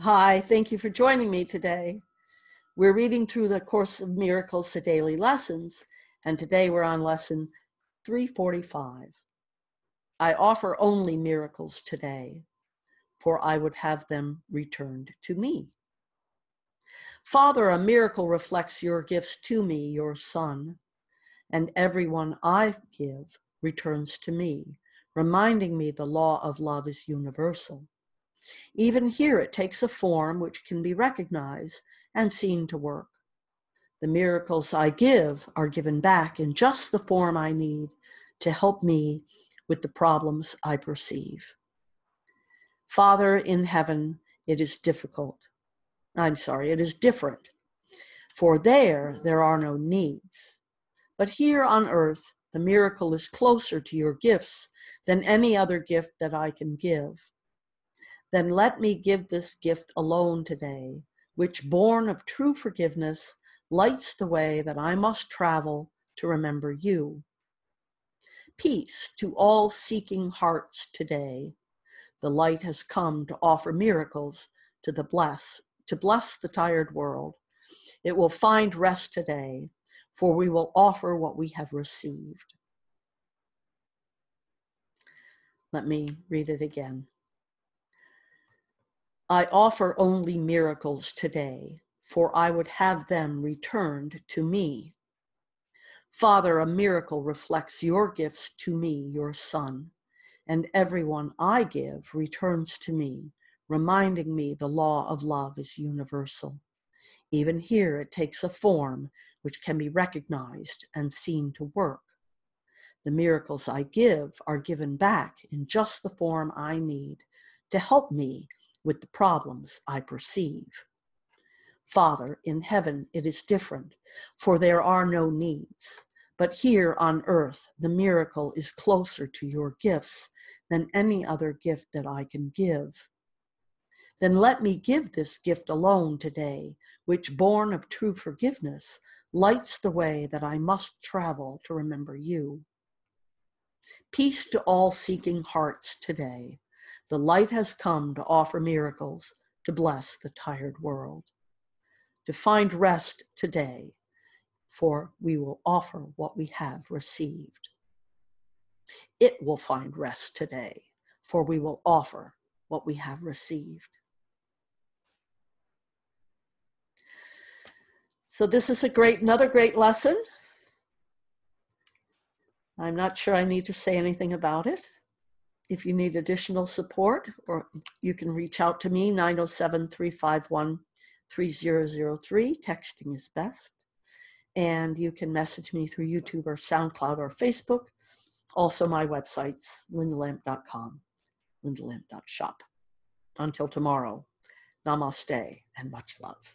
Hi, thank you for joining me today. We're reading through the Course of Miracles, the daily lessons, and today we're on lesson 345. I offer only miracles today, for I would have them returned to me. Father, a miracle reflects your gifts to me, your Son, and everyone I give returns to me, reminding me the law of love is universal. Even here, it takes a form which can be recognized and seen to work. The miracles I give are given back in just the form I need to help me with the problems I perceive. Father in heaven, it is difficult. I'm sorry, it is different. For there, there are no needs. But here on earth, the miracle is closer to your gifts than any other gift that I can give then let me give this gift alone today, which, born of true forgiveness, lights the way that I must travel to remember you. Peace to all seeking hearts today. The light has come to offer miracles to the bless, to bless the tired world. It will find rest today, for we will offer what we have received. Let me read it again. I offer only miracles today, for I would have them returned to me. Father, a miracle reflects your gifts to me, your Son, and everyone I give returns to me, reminding me the law of love is universal. Even here, it takes a form which can be recognized and seen to work. The miracles I give are given back in just the form I need to help me with the problems I perceive. Father, in heaven it is different, for there are no needs. But here on earth, the miracle is closer to your gifts than any other gift that I can give. Then let me give this gift alone today, which, born of true forgiveness, lights the way that I must travel to remember you. Peace to all seeking hearts today. The light has come to offer miracles to bless the tired world. To find rest today, for we will offer what we have received. It will find rest today, for we will offer what we have received. So this is a great, another great lesson. I'm not sure I need to say anything about it. If you need additional support, or you can reach out to me, 907 351 3003. Texting is best. And you can message me through YouTube or SoundCloud or Facebook. Also, my website's lyndalamp.com, lyndalamp.shop. Until tomorrow, namaste and much love.